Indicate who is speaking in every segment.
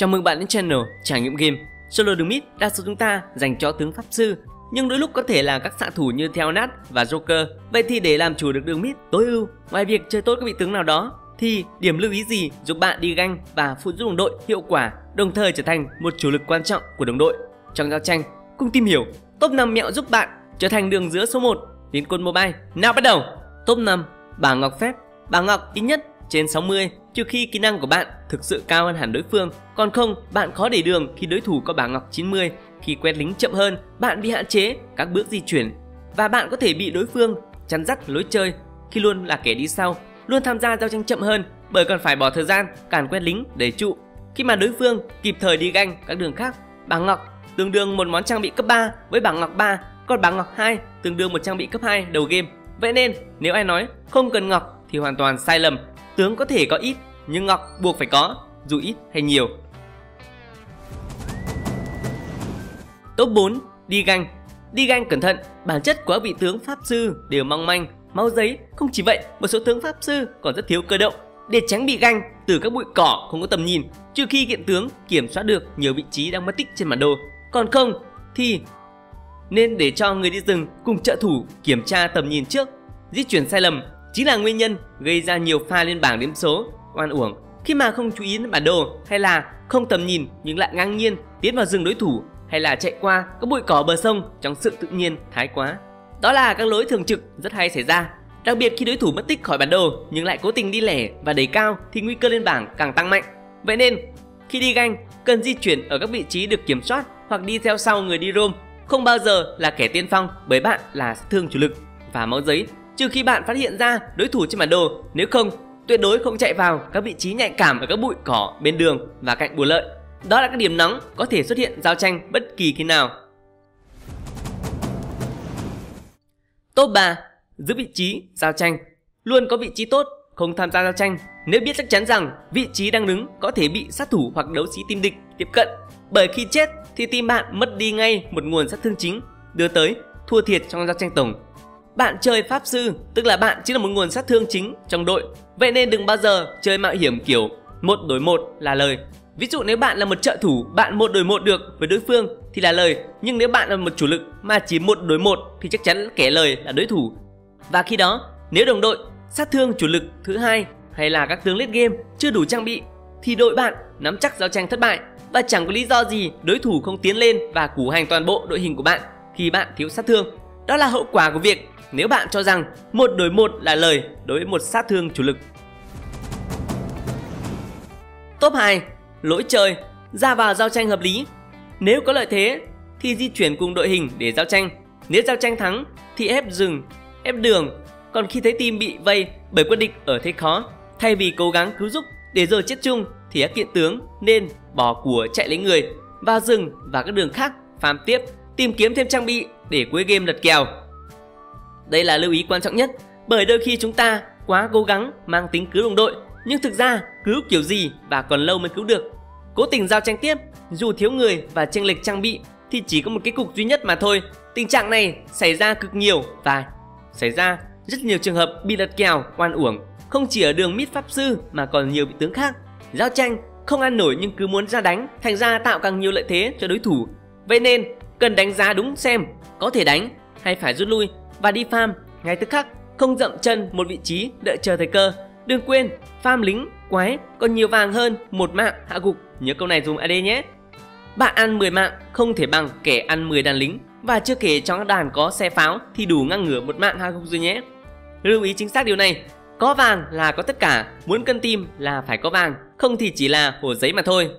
Speaker 1: Chào mừng bạn đến channel Trải nghiệm game. Solo đường mid đa số chúng ta dành cho tướng pháp sư, nhưng đôi lúc có thể là các xạ thủ như theonat và Joker. Vậy thì để làm chủ được đường mid tối ưu, ngoài việc chơi tốt các vị tướng nào đó, thì điểm lưu ý gì giúp bạn đi ganh và phụ giúp đồng đội hiệu quả, đồng thời trở thành một chủ lực quan trọng của đồng đội trong giao tranh? Cùng tìm hiểu top 5 mẹo giúp bạn trở thành đường giữa số 1 Liên Quân Mobile. Nào bắt đầu. Top 5 Bảng Ngọc Phép. Bảng Ngọc ít nhất trên 60 trừ khi kỹ năng của bạn thực sự cao hơn hẳn đối phương. Còn không, bạn khó để đường khi đối thủ có bảng ngọc 90. Khi quét lính chậm hơn, bạn bị hạn chế các bước di chuyển và bạn có thể bị đối phương chắn dắt lối chơi khi luôn là kẻ đi sau, luôn tham gia giao tranh chậm hơn bởi còn phải bỏ thời gian càn quét lính để trụ. Khi mà đối phương kịp thời đi ganh các đường khác, bảng ngọc tương đương một món trang bị cấp 3 với bảng ngọc 3, còn bảng ngọc 2 tương đương một trang bị cấp 2 đầu game. Vậy nên, nếu ai nói không cần ngọc thì hoàn toàn sai lầm Tướng có thể có ít, nhưng ngọc buộc phải có, dù ít hay nhiều. Top 4. Đi ganh Đi ganh cẩn thận, bản chất của các vị tướng pháp sư đều mong manh, máu giấy. Không chỉ vậy, một số tướng pháp sư còn rất thiếu cơ động. Để tránh bị ganh từ các bụi cỏ không có tầm nhìn, trừ khi kiện tướng kiểm soát được nhiều vị trí đang mất tích trên bản đồ. Còn không thì nên để cho người đi rừng cùng trợ thủ kiểm tra tầm nhìn trước. Di chuyển sai lầm chính là nguyên nhân gây ra nhiều pha lên bảng điểm số oan uổng khi mà không chú ý đến bản đồ hay là không tầm nhìn nhưng lại ngang nhiên tiến vào rừng đối thủ hay là chạy qua các bụi cỏ bờ sông trong sự tự nhiên thái quá. Đó là các lỗi thường trực rất hay xảy ra. Đặc biệt khi đối thủ mất tích khỏi bản đồ nhưng lại cố tình đi lẻ và đẩy cao thì nguy cơ lên bảng càng tăng mạnh. Vậy nên, khi đi ganh, cần di chuyển ở các vị trí được kiểm soát hoặc đi theo sau người đi rôm, không bao giờ là kẻ tiên phong bởi bạn là thương chủ lực và máu giấy trừ khi bạn phát hiện ra đối thủ trên bản đồ, nếu không, tuyệt đối không chạy vào các vị trí nhạy cảm ở các bụi cỏ bên đường và cạnh bùa lợi. Đó là các điểm nóng có thể xuất hiện giao tranh bất kỳ khi nào. Top 3. Giữ vị trí giao tranh Luôn có vị trí tốt, không tham gia giao tranh nếu biết chắc chắn rằng vị trí đang đứng có thể bị sát thủ hoặc đấu sĩ tim địch tiếp cận. Bởi khi chết thì tim bạn mất đi ngay một nguồn sát thương chính, đưa tới thua thiệt trong giao tranh tổng bạn chơi pháp sư, tức là bạn chính là một nguồn sát thương chính trong đội. Vậy nên đừng bao giờ chơi mạo hiểm kiểu một đối một là lời. Ví dụ nếu bạn là một trợ thủ, bạn một đối một được với đối phương thì là lời. Nhưng nếu bạn là một chủ lực mà chỉ một đối một thì chắc chắn kẻ lời là đối thủ. Và khi đó, nếu đồng đội sát thương chủ lực thứ hai hay là các tướng late game chưa đủ trang bị thì đội bạn nắm chắc giao tranh thất bại và chẳng có lý do gì đối thủ không tiến lên và củ hành toàn bộ đội hình của bạn khi bạn thiếu sát thương. Đó là hậu quả của việc nếu bạn cho rằng một đối một là lời đối với một sát thương chủ lực. Top 2. Lỗi chơi Ra vào giao tranh hợp lý Nếu có lợi thế thì di chuyển cùng đội hình để giao tranh Nếu giao tranh thắng thì ép rừng, ép đường Còn khi thấy team bị vây bởi quân địch ở thế khó Thay vì cố gắng cứu giúp để rồi chết chung thì các kiện tướng nên bỏ của chạy lấy người vào rừng và các đường khác phàm tiếp tìm kiếm thêm trang bị để cuối game lật kèo đây là lưu ý quan trọng nhất bởi đôi khi chúng ta quá cố gắng mang tính cứu đồng đội nhưng thực ra cứu kiểu gì và còn lâu mới cứu được. Cố tình giao tranh tiếp, dù thiếu người và chênh lệch trang bị thì chỉ có một kết cục duy nhất mà thôi. Tình trạng này xảy ra cực nhiều và xảy ra rất nhiều trường hợp bị lật kèo, oan uổng, không chỉ ở đường mít pháp sư mà còn nhiều vị tướng khác. Giao tranh không ăn nổi nhưng cứ muốn ra đánh, thành ra tạo càng nhiều lợi thế cho đối thủ. Vậy nên cần đánh giá đúng xem có thể đánh hay phải rút lui và đi farm ngay tức khắc, không dậm chân một vị trí đợi chờ thời cơ. Đừng quên, farm lính, quái còn nhiều vàng hơn một mạng hạ gục, nhớ câu này dùng AD nhé. Bạn ăn 10 mạng không thể bằng kẻ ăn 10 đàn lính và chưa kể trong các đàn có xe pháo thì đủ ngăn ngửa một mạng hạ gục rồi nhé. Lưu ý chính xác điều này, có vàng là có tất cả, muốn cân tim là phải có vàng, không thì chỉ là hồ giấy mà thôi.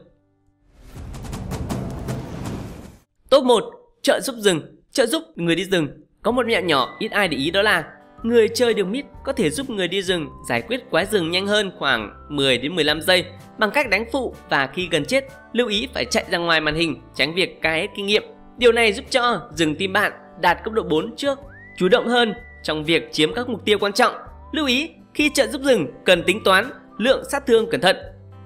Speaker 1: Top 1. Trợ giúp rừng Trợ giúp người đi rừng có một mẹo nhỏ ít ai để ý đó là người chơi đường mid có thể giúp người đi rừng giải quyết quái rừng nhanh hơn khoảng 10 đến 15 giây bằng cách đánh phụ và khi gần chết lưu ý phải chạy ra ngoài màn hình tránh việc cai hết kinh nghiệm. Điều này giúp cho rừng team bạn đạt cấp độ 4 trước, chủ động hơn trong việc chiếm các mục tiêu quan trọng. Lưu ý khi trợ giúp rừng cần tính toán lượng sát thương cẩn thận.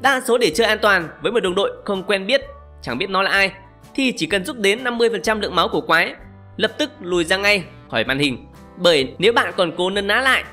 Speaker 1: Đa số để chơi an toàn với một đồng đội không quen biết, chẳng biết nó là ai thì chỉ cần giúp đến 50% lượng máu của quái lập tức lùi ra ngay khỏi màn hình bởi nếu bạn còn cố nấn ná lại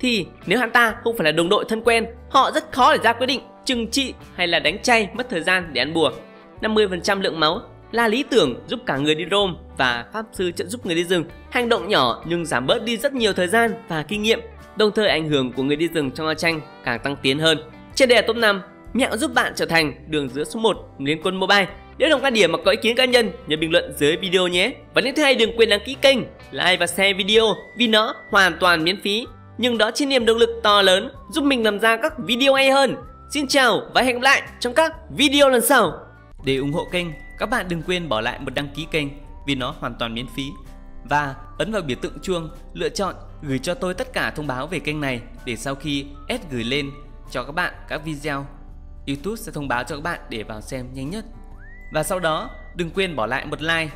Speaker 1: thì nếu hắn ta không phải là đồng đội thân quen, họ rất khó để ra quyết định trừng trị hay là đánh chay mất thời gian để ăn bùa. 50% lượng máu là lý tưởng giúp cả người đi Rome và pháp sư trợ giúp người đi rừng. Hành động nhỏ nhưng giảm bớt đi rất nhiều thời gian và kinh nghiệm, đồng thời ảnh hưởng của người đi rừng trong giao tranh càng tăng tiến hơn. Trên đề top 5, mẹo giúp bạn trở thành đường giữa số 1 Liên quân Mobile. Nếu đồng quan điểm mà có ý kiến cá nhân, nhớ bình luận dưới video nhé. Và nếu thấy đừng quên đăng ký kênh, like và share video vì nó hoàn toàn miễn phí. Nhưng đó chính niềm động lực to lớn giúp mình làm ra các video hay hơn. Xin chào và hẹn gặp lại trong các video lần sau. Để ủng hộ kênh, các bạn đừng quên bỏ lại một đăng ký kênh vì nó hoàn toàn miễn phí. Và ấn vào biểu tượng chuông, lựa chọn gửi cho tôi tất cả thông báo về kênh này để sau khi ad gửi lên cho các bạn các video, YouTube sẽ thông báo cho các bạn để vào xem nhanh nhất. Và sau đó đừng quên bỏ lại một like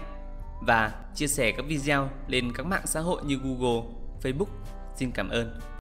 Speaker 1: và chia sẻ các video lên các mạng xã hội như Google, Facebook. Xin cảm ơn.